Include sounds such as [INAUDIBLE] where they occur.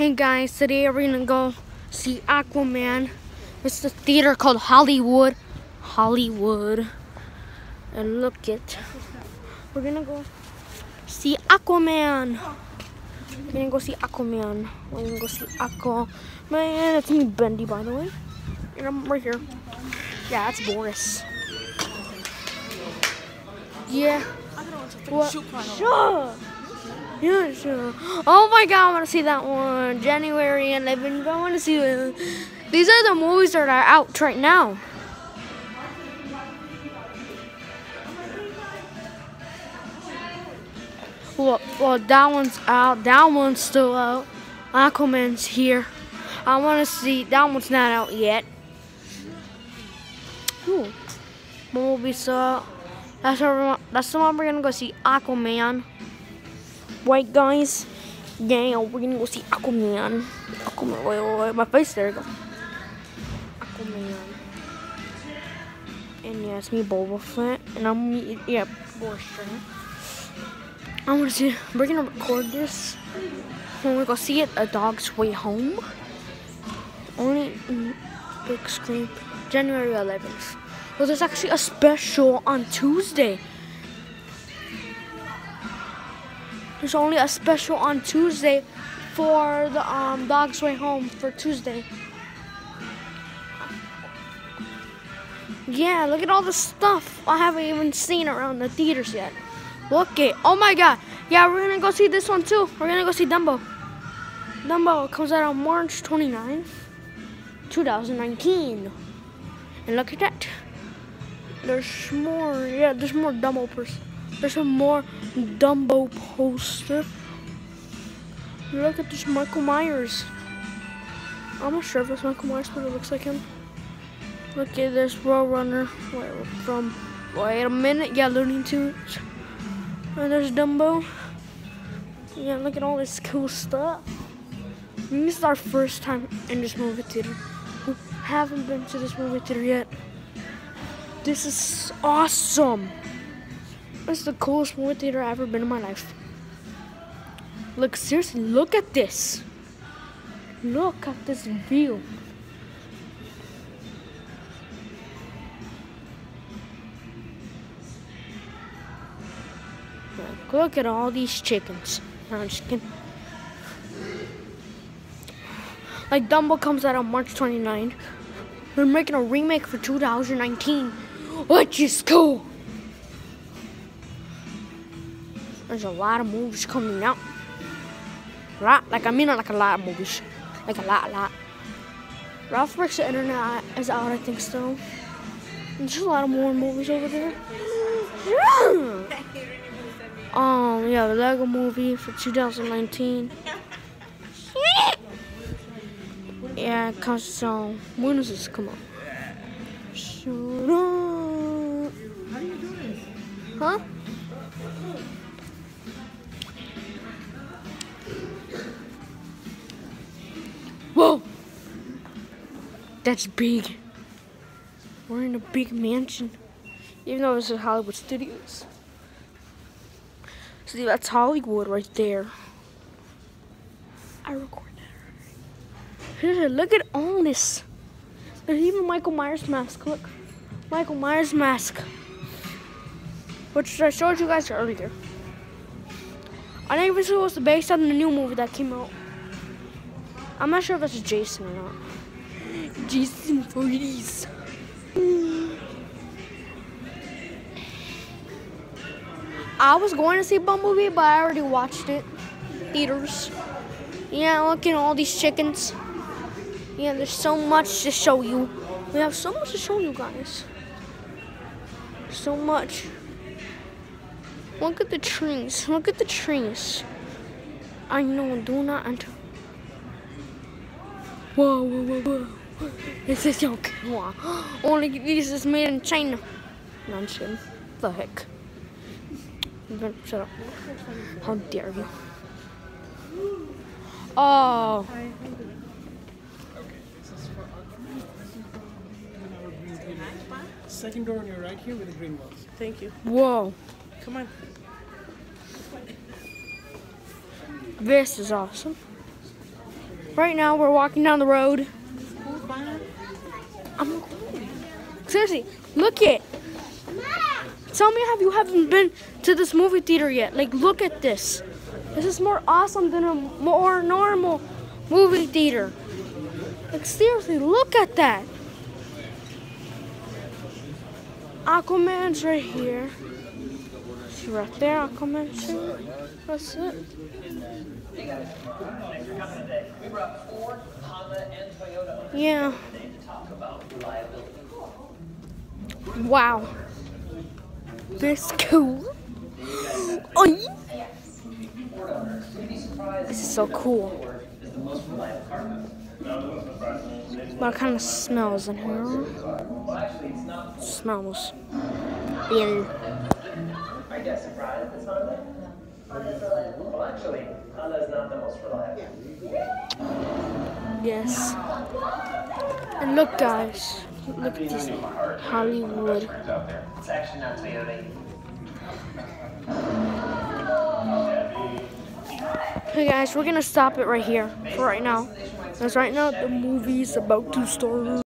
Hey guys, today we're gonna go see Aquaman. It's the theater called Hollywood. Hollywood. And look it. We're gonna go see Aquaman. We're gonna go see Aquaman. We're gonna go see Aquaman. That's me, Bendy, by the way. And I'm right here. Yeah, that's Boris. Yeah. What? Sure. Yeah, sure. Oh my god, I want to see that one. January 11th. I want to see it. These are the movies that are out right now. Well, well, that one's out. That one's still out. Aquaman's here. I want to see. That one's not out yet. Ooh. Movie saw. Uh, that's our, That's the one we're gonna go see. Aquaman. Right, guys? Yeah, we're gonna go see Aquaman. Aquaman. Wait, wait, wait. My face. There go. Aquaman. And yeah, it's me, Boba Fett, and I'm. Yeah, Boris I want to see. We're gonna record this when we go see it. A Dog's Way Home. Only mm, big screen. January 11th. Well, there's actually a special on Tuesday. There's only a special on Tuesday for the um, Dog's Way Home for Tuesday. Yeah, look at all the stuff I haven't even seen around the theaters yet. Look it. Oh my god. Yeah, we're gonna go see this one too. We're gonna go see Dumbo. Dumbo comes out on March 29th, 2019. And look at that. There's more, yeah, there's more Dumbo pers There's some more Dumbo poster. Look at this Michael Myers. I'm not sure if it's Michael Myers, but it looks like him. Look at this Roadrunner wait, from, wait a minute, yeah, Looney Tunes. And there's Dumbo. Yeah, look at all this cool stuff. This is our first time in this movie theater. We haven't been to this movie theater yet. This is awesome. This is the coolest movie theater I've ever been in my life. Look, seriously, look at this. Look at this view. Look at all these chickens. No, I'm just kidding. Like Dumbo comes out on March 29. They're making a remake for 2019, which is cool. There's a lot of movies coming out. Right? Like I mean like a lot of movies. Like a lot, a lot. Ralph Breaks the Internet is out, I think still. There's a lot of more movies over there. [LAUGHS] Um, yeah, the Lego movie for 2019. [LAUGHS] yeah, it comes out. When does this come out? Huh? That's big. We're in a big mansion. Even though this is Hollywood Studios. See, that's Hollywood right there. I record that. [LAUGHS] Look at all this. There's even Michael Myers mask. Look. Michael Myers mask. Which I showed you guys earlier. I think this was based on the new movie that came out. I'm not sure if it's Jason or not. Jason Voorhees. Hmm. I was going to see Bumblebee, but I already watched it. Theaters. Yeah, look at all these chickens. Yeah, there's so much to show you. We have so much to show you guys. So much. Look at the trees. Look at the trees. I know, do not enter. Whoa, whoa, whoa, whoa. This is okay. Wow. Only this is made in China. Nonsense. The heck. Shut up. How dare you? Oh. Second door on your right here with the green walls. Thank you. Whoa. Come on. This is awesome. Right now, we're walking down the road. I'm seriously look it. Tell me have you haven't been to this movie theater yet? Like, look at this. This is more awesome than a more normal movie theater. Like, seriously, look at that. Aquaman's right here. See right there, Aquaman's here. That's it. Yeah. Wow. This cool. This is so cool. What kind of smells in here? Smells. Guys surprised not the most reliable. Yes. And look, guys. Look at this Hollywood. Hey guys, we're gonna stop it right here for right now. Because right now the movie's about to start.